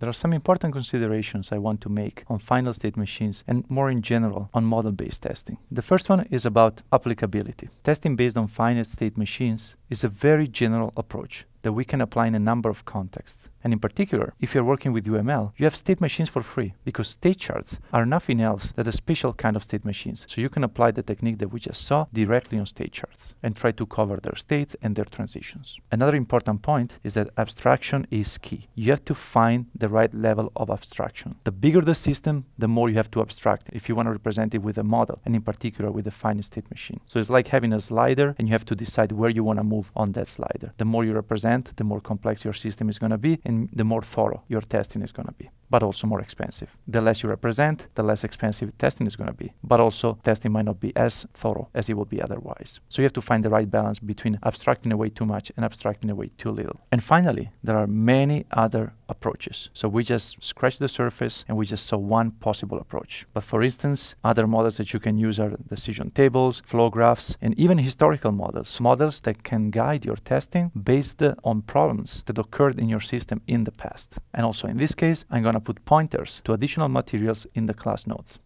There are some important considerations I want to make on finite state machines and more in general on model based testing. The first one is about applicability. Testing based on finite state machines is a very general approach that we can apply in a number of contexts. And in particular, if you're working with UML, you have state machines for free because state charts are nothing else than a special kind of state machines. So you can apply the technique that we just saw directly on state charts and try to cover their states and their transitions. Another important point is that abstraction is key. You have to find the right level of abstraction. The bigger the system, the more you have to abstract if you want to represent it with a model and in particular with a finite state machine. So it's like having a slider and you have to decide where you want to move on that slider. The more you represent the more complex your system is going to be and the more thorough your testing is going to be, but also more expensive. The less you represent, the less expensive testing is going to be, but also testing might not be as thorough as it would be otherwise. So you have to find the right balance between abstracting away too much and abstracting away too little. And finally, there are many other approaches. So we just scratched the surface and we just saw one possible approach. But for instance, other models that you can use are decision tables, flow graphs, and even historical models, models that can guide your testing based on problems that occurred in your system in the past. And also in this case, I'm going to put pointers to additional materials in the class notes.